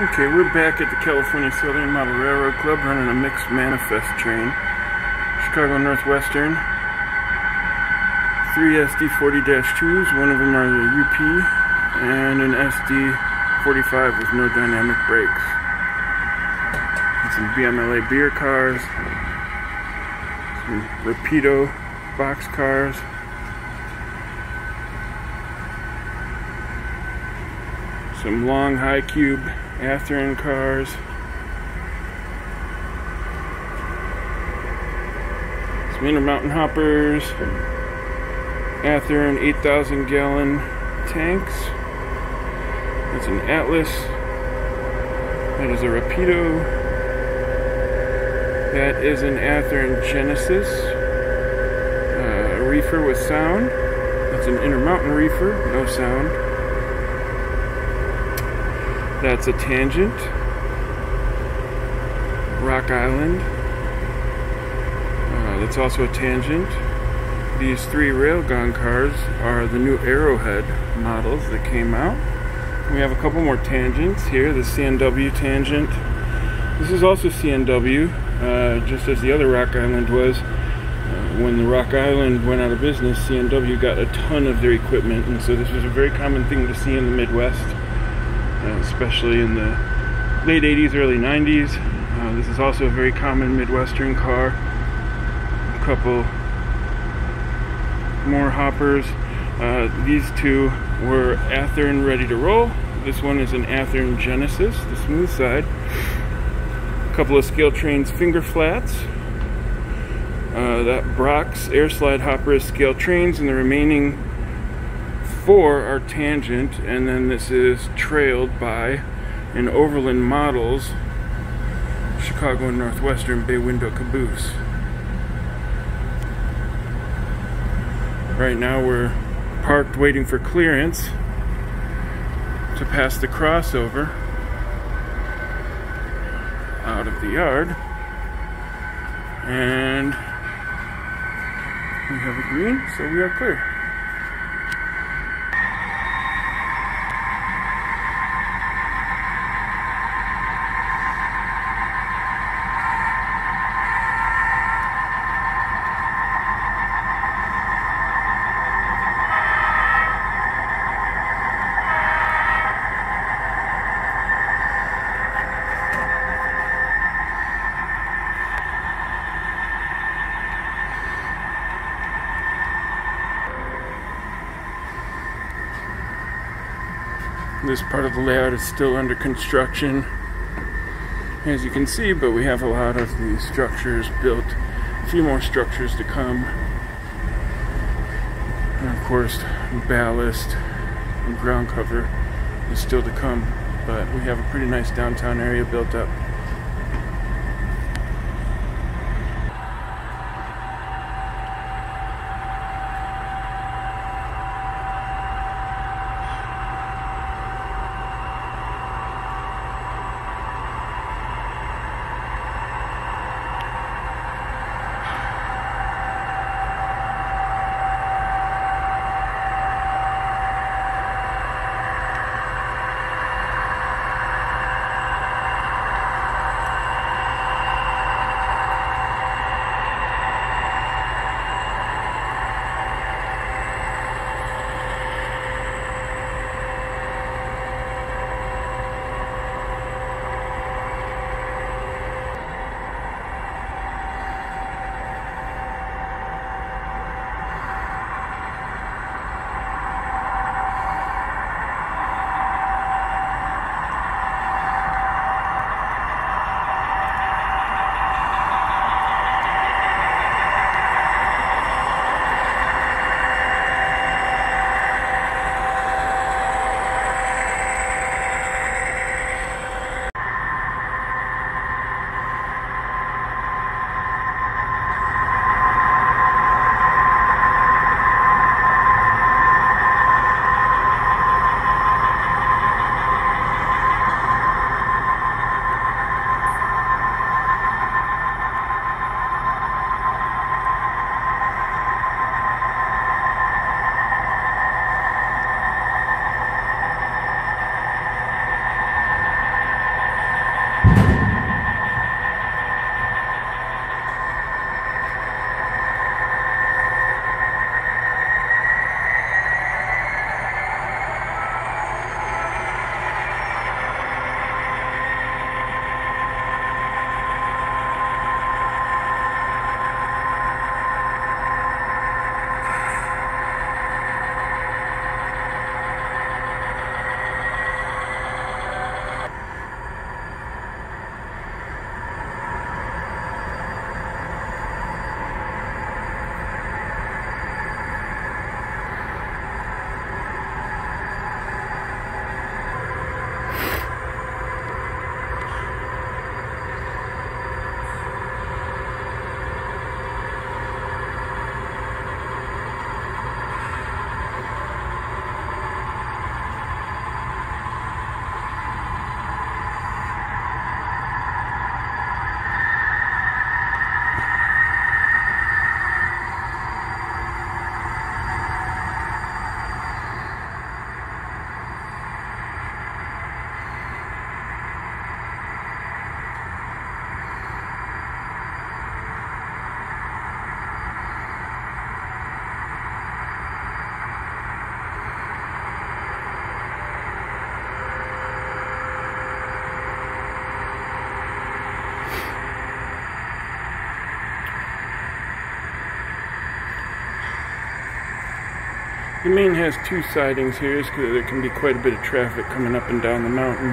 Okay, we're back at the California Southern Model Railroad Club running a mixed manifest train. Chicago Northwestern. Three SD40-2s, one of them are the UP, and an SD45 with no dynamic brakes. And some BMLA beer cars, some Rapido box cars, some long high cube Athearn cars. Some Intermountain hoppers. Athearn 8,000 gallon tanks. That's an Atlas. That is a Rapido. That is an Athearn Genesis. Uh, a reefer with sound. That's an Intermountain reefer, no sound. That's a tangent. Rock Island. Uh, that's also a tangent. These three Railgon cars are the new Arrowhead models that came out. We have a couple more tangents here. The CNW tangent. This is also CNW, uh, just as the other Rock Island was. Uh, when the Rock Island went out of business, CNW got a ton of their equipment, and so this was a very common thing to see in the Midwest especially in the late 80s, early 90s. Uh, this is also a very common Midwestern car. A couple more hoppers. Uh, these two were Athearn ready to roll. This one is an Athearn Genesis, the smooth side. A couple of Scale Trains finger flats. Uh, that Brock's air slide hopper is Scale Trains, and the remaining four are tangent, and then this is trailed by an Overland Models Chicago and Northwestern bay window caboose. Right now we're parked waiting for clearance to pass the crossover out of the yard. And we have a green, so we are clear. This part of the layout is still under construction, as you can see, but we have a lot of the structures built. A few more structures to come. And of course, ballast and ground cover is still to come, but we have a pretty nice downtown area built up. The main has two sidings here because there can be quite a bit of traffic coming up and down the mountain.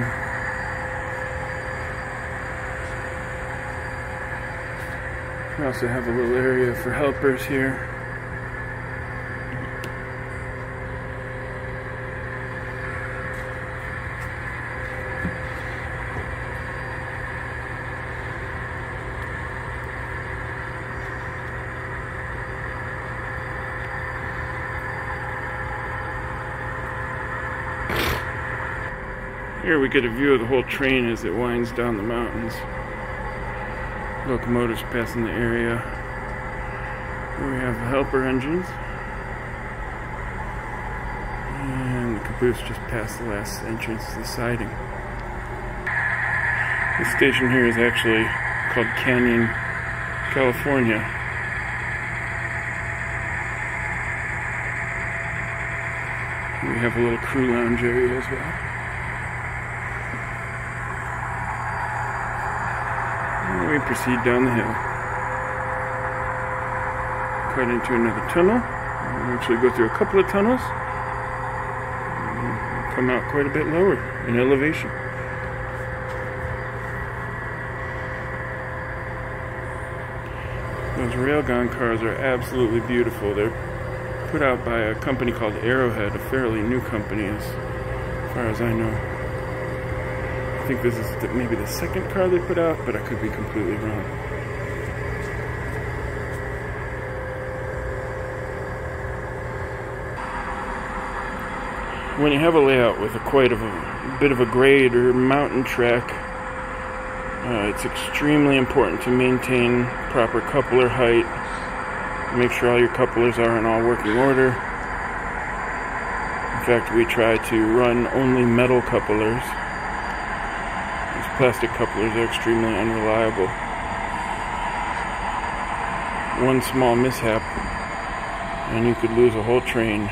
We also have a little area for helpers here. Here we get a view of the whole train as it winds down the mountains. Locomotives passing the area. Here we have the helper engines. And the caboose just past the last entrance to the siding. The station here is actually called Canyon, California. We have a little crew lounge area as well. And proceed down the hill. Cut into another tunnel. We actually go through a couple of tunnels. Mm, come out quite a bit lower in elevation. Those Railgon cars are absolutely beautiful. They're put out by a company called Arrowhead, a fairly new company as far as I know. I think this is the, maybe the second car they put out, but I could be completely wrong. When you have a layout with a quite of a bit of a grade or mountain track, uh, it's extremely important to maintain proper coupler height. Make sure all your couplers are in all working order. In fact, we try to run only metal couplers. Plastic couplers are extremely unreliable. One small mishap and you could lose a whole train.